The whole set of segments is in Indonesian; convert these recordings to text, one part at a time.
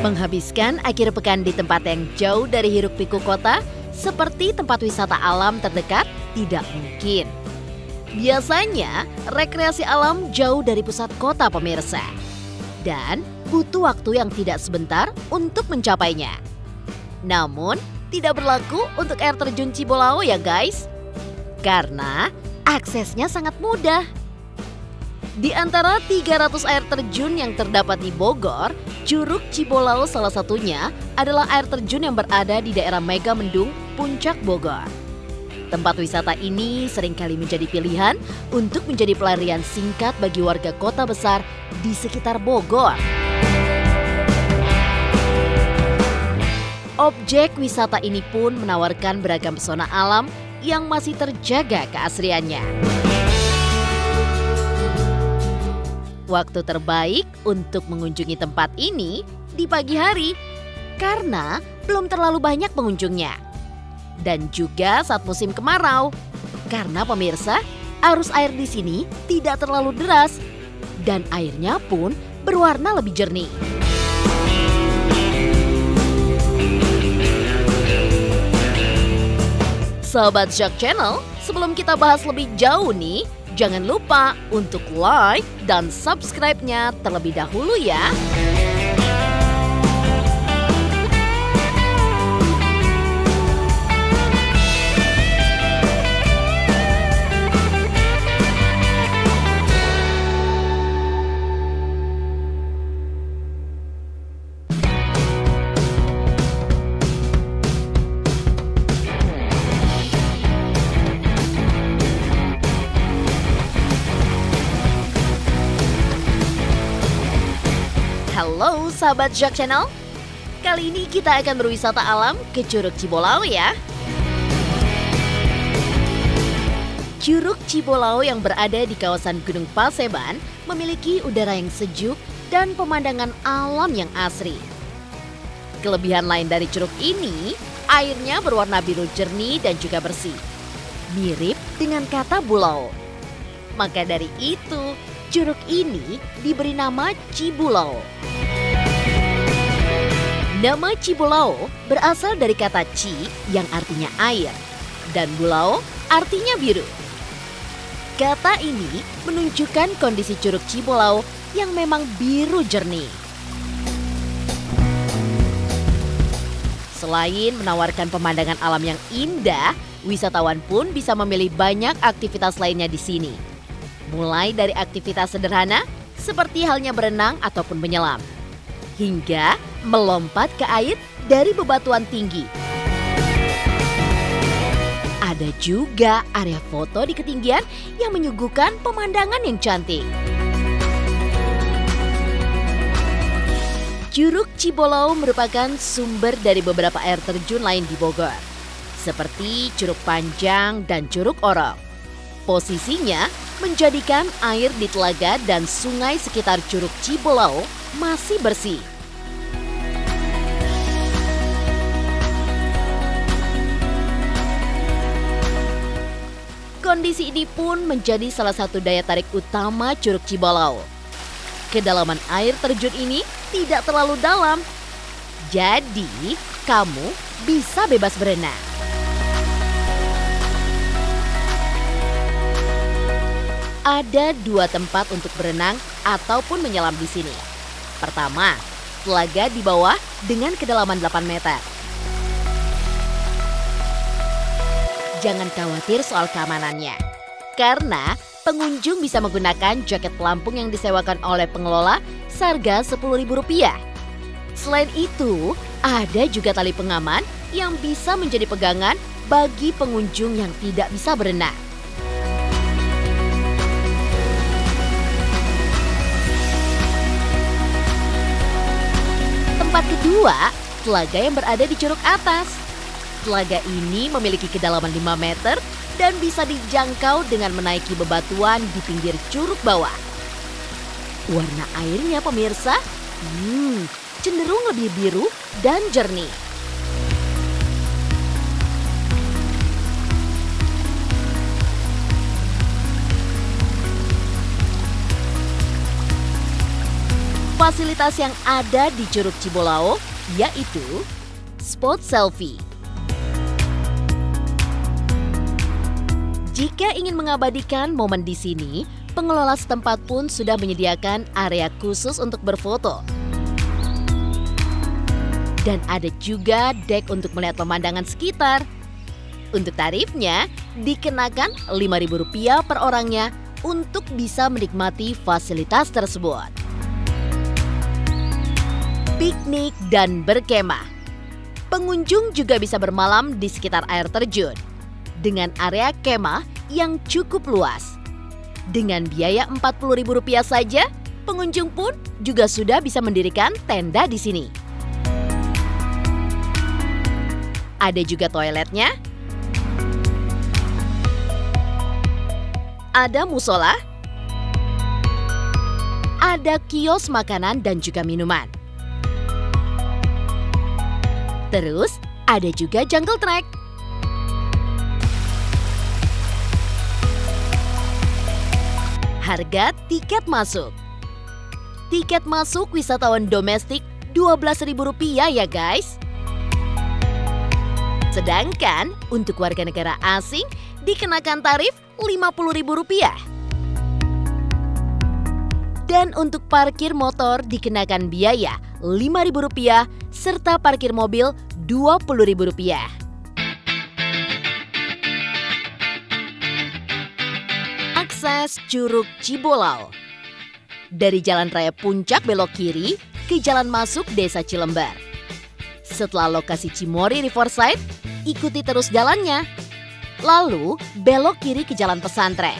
Menghabiskan akhir pekan di tempat yang jauh dari hiruk pikuk kota, seperti tempat wisata alam terdekat, tidak mungkin. Biasanya, rekreasi alam jauh dari pusat kota pemirsa. Dan butuh waktu yang tidak sebentar untuk mencapainya. Namun, tidak berlaku untuk air terjun Cibolao ya guys. Karena aksesnya sangat mudah. Di antara 300 air terjun yang terdapat di Bogor, Curug Cibolao salah satunya adalah air terjun yang berada di daerah Mega Mendung, Puncak Bogor. Tempat wisata ini sering kali menjadi pilihan untuk menjadi pelarian singkat bagi warga kota besar di sekitar Bogor. Objek wisata ini pun menawarkan beragam pesona alam yang masih terjaga keasriannya. Waktu terbaik untuk mengunjungi tempat ini di pagi hari karena belum terlalu banyak pengunjungnya. Dan juga saat musim kemarau. Karena pemirsa, arus air di sini tidak terlalu deras dan airnya pun berwarna lebih jernih. Sobat Shock Channel, sebelum kita bahas lebih jauh nih, Jangan lupa untuk like dan subscribe-nya terlebih dahulu ya. Sahabat Jack Channel Kali ini kita akan berwisata alam ke Curug Cibolao ya Curug Cibolao yang berada di kawasan Gunung Paseban memiliki udara yang sejuk dan pemandangan alam yang asri. Kelebihan lain dari curug ini, airnya berwarna biru jernih dan juga bersih. Mirip dengan kata bulau. Maka dari itu, Curug ini diberi nama Cibulau. Nama Cibulau berasal dari kata ci yang artinya air dan bulau artinya biru. Kata ini menunjukkan kondisi Curug Cibulau yang memang biru jernih. Selain menawarkan pemandangan alam yang indah, wisatawan pun bisa memilih banyak aktivitas lainnya di sini mulai dari aktivitas sederhana seperti halnya berenang ataupun menyelam, hingga melompat ke air dari bebatuan tinggi. Ada juga area foto di ketinggian yang menyuguhkan pemandangan yang cantik. Curug Cibolau merupakan sumber dari beberapa air terjun lain di Bogor, seperti Curug Panjang dan Curug Orok. Posisinya menjadikan air di telaga dan sungai sekitar Curug Cibolao masih bersih. Kondisi ini pun menjadi salah satu daya tarik utama Curug Cibolao. Kedalaman air terjun ini tidak terlalu dalam, jadi kamu bisa bebas berenang. Ada dua tempat untuk berenang ataupun menyelam di sini. Pertama, telaga di bawah dengan kedalaman 8 meter. Jangan khawatir soal keamanannya. Karena pengunjung bisa menggunakan jaket pelampung yang disewakan oleh pengelola seharga Rp10.000. Selain itu, ada juga tali pengaman yang bisa menjadi pegangan bagi pengunjung yang tidak bisa berenang. Tempat kedua, telaga yang berada di curug atas. Telaga ini memiliki kedalaman 5 meter dan bisa dijangkau dengan menaiki bebatuan di pinggir curug bawah. Warna airnya pemirsa, hmm, cenderung lebih biru dan jernih. fasilitas yang ada di Curug Cibolao yaitu spot selfie. Jika ingin mengabadikan momen di sini, pengelola setempat pun sudah menyediakan area khusus untuk berfoto. Dan ada juga dek untuk melihat pemandangan sekitar. Untuk tarifnya, dikenakan Rp5.000 per orangnya untuk bisa menikmati fasilitas tersebut. Piknik dan berkemah. Pengunjung juga bisa bermalam di sekitar air terjun dengan area kemah yang cukup luas. Dengan biaya Rp40.000 saja, pengunjung pun juga sudah bisa mendirikan tenda di sini. Ada juga toiletnya. Ada musola. Ada kios makanan dan juga minuman. Terus, ada juga jungle track. Harga tiket masuk. Tiket masuk wisatawan domestik Rp12.000 ya guys. Sedangkan untuk warga negara asing dikenakan tarif Rp50.000. Dan untuk parkir motor dikenakan biaya Rp5.000 serta parkir mobil Rp20.000. Curug Cibolau Dari Jalan Raya Puncak belok kiri ke jalan masuk Desa Cilembar. Setelah lokasi Cimori Riverside, ikuti terus jalannya. Lalu belok kiri ke jalan pesantren.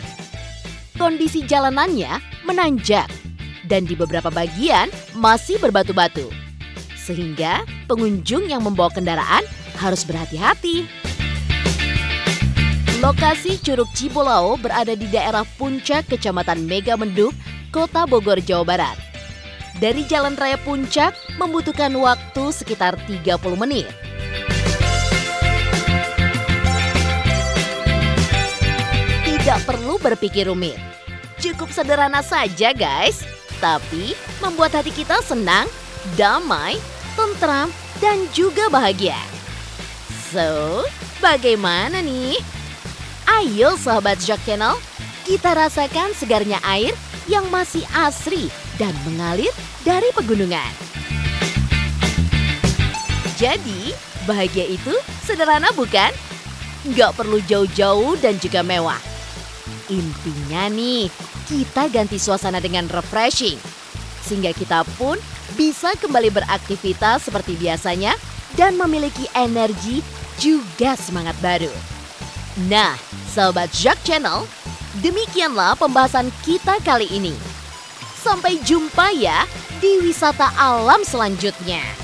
Kondisi jalanannya menanjak dan di beberapa bagian masih berbatu-batu. Sehingga pengunjung yang membawa kendaraan harus berhati-hati. Lokasi Curug Cibolao berada di daerah puncak Kecamatan Megamendung, Kota Bogor, Jawa Barat. Dari Jalan Raya Puncak membutuhkan waktu sekitar 30 menit. Tidak perlu berpikir rumit. Cukup sederhana saja guys. Tapi membuat hati kita senang, damai, tentram, dan juga bahagia. So, bagaimana nih? Ayo sahabat Jok Channel, kita rasakan segarnya air yang masih asri dan mengalir dari pegunungan. Jadi, bahagia itu sederhana bukan? Nggak perlu jauh-jauh dan juga mewah. Intinya nih, kita ganti suasana dengan refreshing. Sehingga kita pun bisa kembali beraktivitas seperti biasanya dan memiliki energi juga semangat baru. Nah, Sobat Jack Channel, demikianlah pembahasan kita kali ini. Sampai jumpa ya di wisata alam selanjutnya.